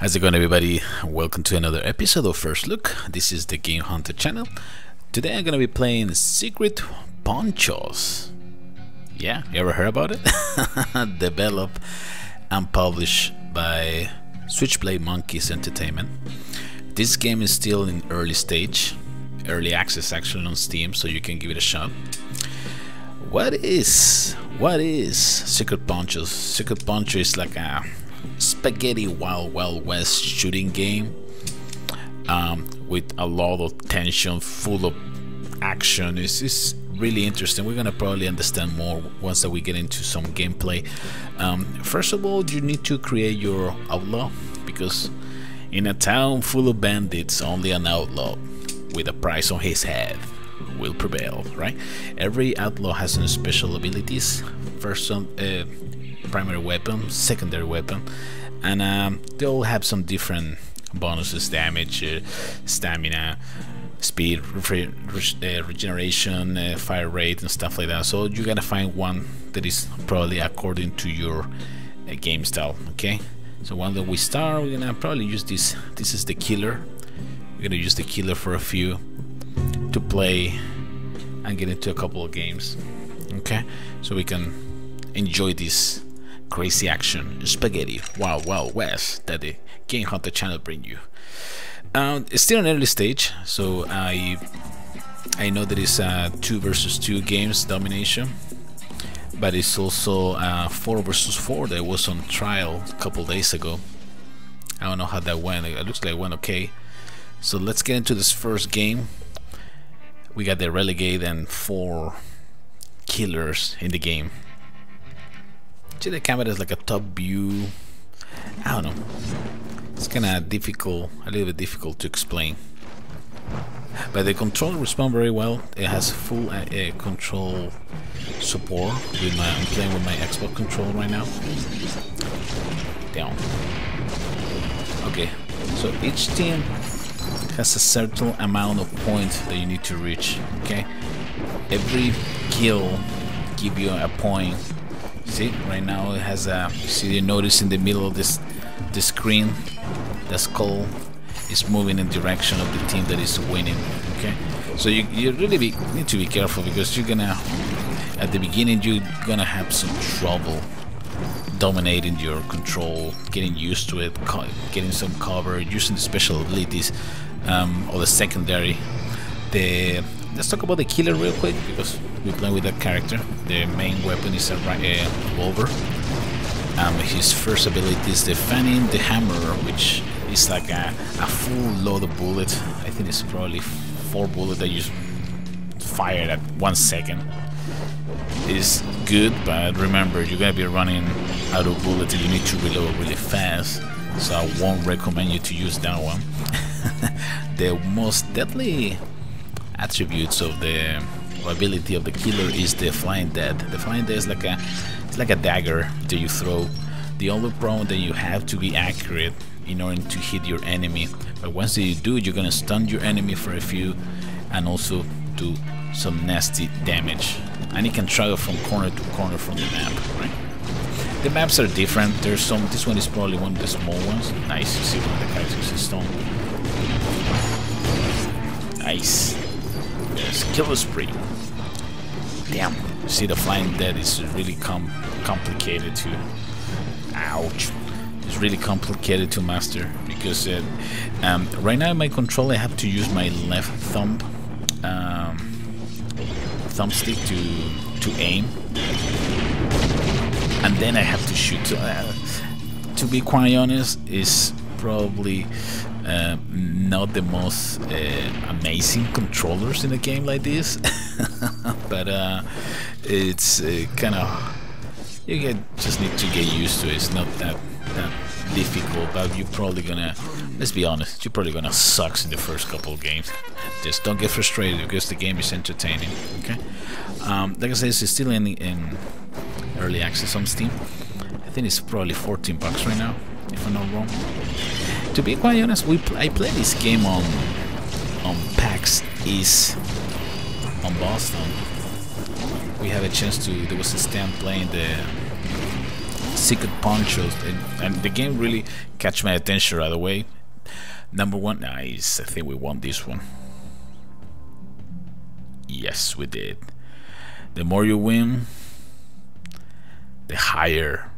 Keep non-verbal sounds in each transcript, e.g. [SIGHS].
How's it going everybody? Welcome to another episode of First Look. This is the Game Hunter channel. Today I'm going to be playing Secret Ponchos. Yeah, you ever heard about it? [LAUGHS] Developed and published by Switchblade Monkeys Entertainment. This game is still in early stage, early access actually on Steam, so you can give it a shot. What is what is Secret Ponchos? Secret Poncho is like a spaghetti wild wild west shooting game um, with a lot of tension, full of action. It's, it's really interesting. We're gonna probably understand more once that we get into some gameplay. Um, first of all, you need to create your outlaw because in a town full of bandits, only an outlaw with a price on his head will prevail, right? Every outlaw has some special abilities. First, some uh, primary weapon, secondary weapon, and um, they all have some different bonuses: damage, uh, stamina, speed, re uh, regeneration, uh, fire rate, and stuff like that. So you gotta find one that is probably according to your uh, game style. Okay. So one that we start, we're gonna probably use this. This is the killer. We're gonna use the killer for a few to play and get into a couple of games. Okay, so we can enjoy this crazy action spaghetti wild wild west that the Game Hunter channel bring you. Um, it's still an early stage, so I I know that it's uh, two versus two games domination, but it's also uh, four versus four that was on trial a couple days ago. I don't know how that went. It looks like it went okay. So let's get into this first game. We got the relegate and four killers in the game. See the camera is like a top view. I don't know. It's kind of difficult, a little bit difficult to explain. But the controller responds very well. It has full uh, uh, control support. With my, I'm playing with my Xbox controller right now. Down. Okay, so each team has a certain amount of points that you need to reach. Okay, every kill give you a point. See, right now it has a. you See, you notice in the middle of this the screen, the skull is moving in direction of the team that is winning. Okay, so you you really be, need to be careful because you're gonna at the beginning you're gonna have some trouble dominating your control, getting used to it, getting some cover, using the special abilities um, or the secondary. The let's talk about the killer real quick because we're playing with that character. The main weapon is a, a revolver. Um, his first ability is the fanning the hammer, which is like a, a full load of bullets. I think it's probably four bullets that you fire at one second. Is good, but remember you're gonna be running out of bullets. You need to reload really fast, so I won't recommend you to use that one. [LAUGHS] [LAUGHS] the most deadly attributes of the ability of the killer is the flying dead. The flying dead is like a it's like a dagger that you throw. The only problem that you have to be accurate in order to hit your enemy. But once you do, you're gonna stun your enemy for a few and also do some nasty damage. And it can travel from corner to corner from the map, right? The maps are different. There's some. This one is probably one of the small ones. Nice. You see one of the characters is stone. Nice. Yes, killer spree. Damn. See the flying dead is really com complicated to. Ouch. It's really complicated to master because uh, um, right now in my control I have to use my left thumb um, thumbstick to to aim, and then I have to shoot. Uh, to be quite honest, is probably uh, not the most uh, amazing controllers in a game like this, [LAUGHS] but uh, it's uh, kind of you get just need to get used to it. It's not that that difficult, but you're probably gonna. Let's be honest, you're probably gonna suck in the first couple of games. Just don't get frustrated because the game is entertaining. Okay. Um, like I said, it's still in, in early access on Steam. I think it's probably 14 bucks right now, if I'm not wrong. To be quite honest, we pl I played this game on on PAX East on Boston. We had a chance to. There was a stand playing the secret ponchos, and, and the game really catch my attention right away. Number one, nice. I think we won this one. Yes, we did. The more you win, the higher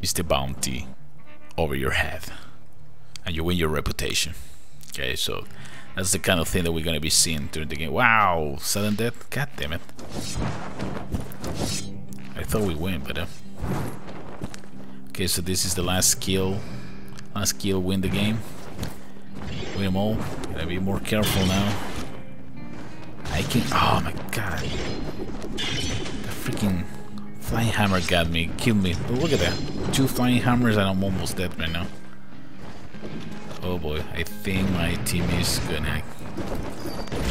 is the bounty over your head, and you win your reputation. Okay, so that's the kind of thing that we're gonna be seeing during the game. Wow, sudden death. God damn it. I thought we win, but uh, okay. So this is the last kill. Last kill win the game. Win them all. Gotta be more careful now. I can. Oh my god. The freaking flying hammer got me. Killed me. Oh, look at that. Two flying hammers and I'm almost dead right now. Oh boy, I think my team is gonna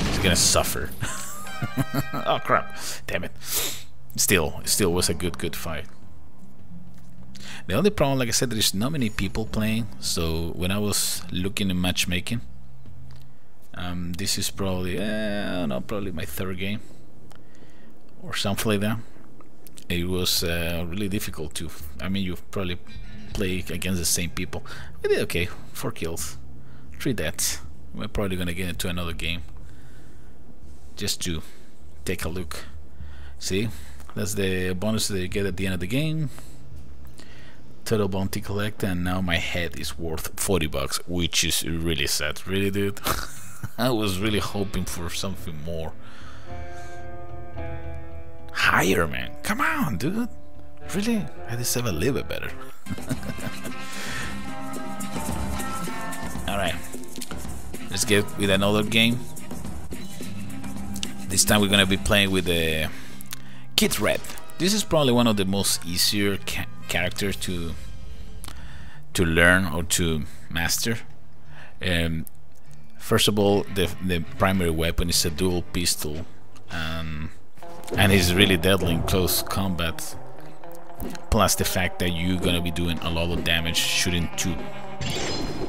is gonna suffer. [LAUGHS] oh crap! Damn it. Still, still was a good, good fight. The only problem, like I said, there's not many people playing. So when I was looking at matchmaking, um, this is probably, uh, no, probably my third game or something like that. It was uh, really difficult to. I mean, you probably play against the same people. We did okay. Four kills, three deaths. We're probably gonna get into another game just to take a look. See, that's the bonus that you get at the end of the game. Total bounty collect, and now my head is worth 40 bucks, which is really sad. Really, dude. [LAUGHS] I was really hoping for something more. Higher, man. Come on, dude. Really? I deserve a little bit better. [LAUGHS] get with another game. This time we're gonna be playing with the Kid Red. This is probably one of the most easier ca characters to to learn or to master. Um, first of all, the the primary weapon is a dual pistol, um, and it's really deadly in close combat plus the fact that you're gonna be doing a lot of damage shooting two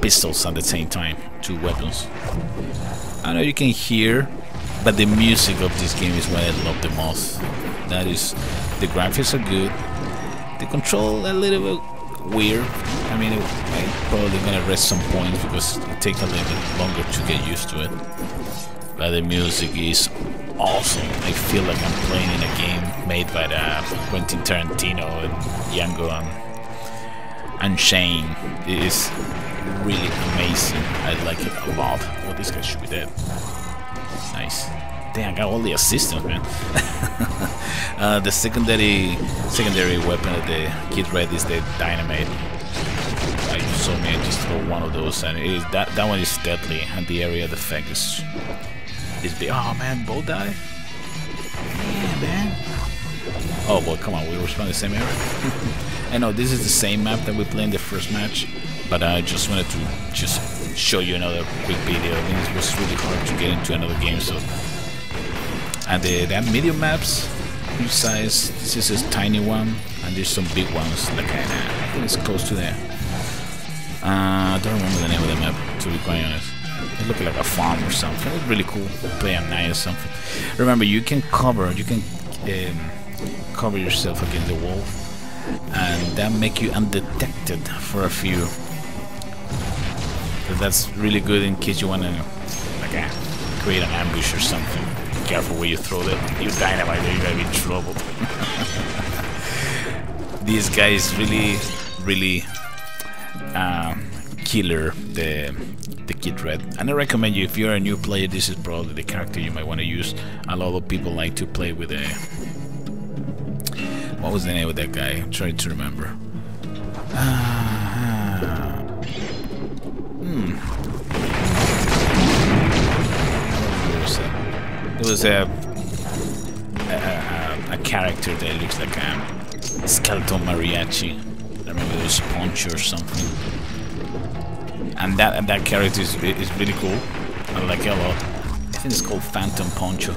pistols at the same time, two weapons. I know you can hear, but the music of this game is what I love the most. That is, the graphics are good, the control a little bit weird. I mean, I'm probably gonna rest some points because it takes a little bit longer to get used to it. But the music is awesome. I feel like I'm playing in a game made by the Quentin Tarantino and Django and, and Shane. Is really amazing. I like it a lot. Oh, this guy should be dead. Nice. Damn, I got all the assistants, man. [LAUGHS] uh, the secondary secondary weapon of the Kid Red is the dynamite. I saw me just throw one of those, and is, that that one is deadly, and the area of effect is is big. Oh man, both die. Yeah, man. Oh boy, come on, we playing the same area. [LAUGHS] I know this is the same map that we played in the first match, but I just wanted to just show you another quick video. I think it was really hard to get into another game, so. And the, that medium maps, huge size. This is a tiny one, and there's some big ones. Like I think it's close to there. Uh, I don't remember the name of the map, to be quite honest. It looked like a farm or something. It was really cool. Play a night or something. Remember, you can cover, you can um, cover yourself against the wall, and that make you undetected for a few. That's really good in case you want to like uh, create an ambush or something. Be careful where you throw the you dynamite, or you're gonna be in trouble. [LAUGHS] this guy is really, really. Um, killer the the Kid Red and I recommend you if you're a new player this is probably the character you might want to use a lot of people like to play with a what was the name of that guy I'm trying to remember uh, [SIGHS] hmm. There was a a, a, a character that looks like a skeleton mariachi I remember it was Poncho or something and that and that character is, is really cool. I like it a lot. I think it's called Phantom Poncho.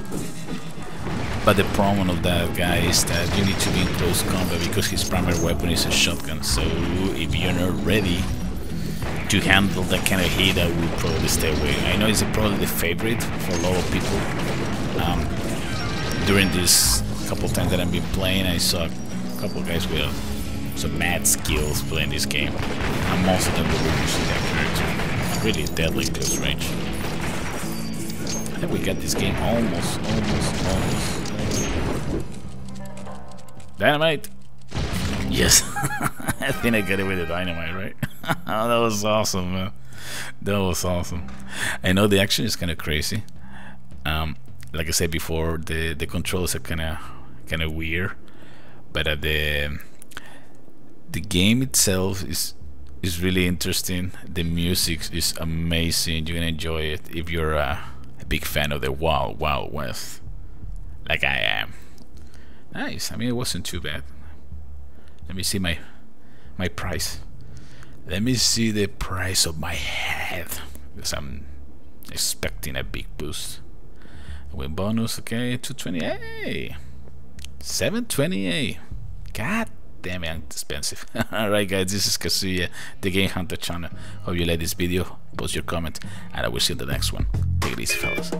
But the problem of that guy is that you need to be in close combat because his primary weapon is a shotgun. So if you're not ready to handle that kind of hit, I would probably stay away. I know it's probably the favorite for a lot of people. Um, during this couple times that I've been playing, I saw a couple guys with some mad skills playing this game. And most of them were using that character. Really deadly close range. I think we got this game almost, almost, almost. Dynamite! Yes! [LAUGHS] I think I got it with the dynamite, right? [LAUGHS] oh, that was awesome, man. That was awesome. I know the action is kind of crazy. Um, like I said before, the the controls are kind of kind of weird, but uh, the the game itself is is really interesting. The music is amazing. You can enjoy it if you're a big fan of the Wild Wild West, like I am. Nice. I mean, it wasn't too bad. Let me see my my price. Let me see the price of my head because I'm expecting a big boost. Win bonus, okay, 228. 728. God damn it, expensive. [LAUGHS] Alright guys, this is Kazuya, the Game Hunter channel. Hope you like this video, post your comment, and I will see you in the next one. Take it easy fellas.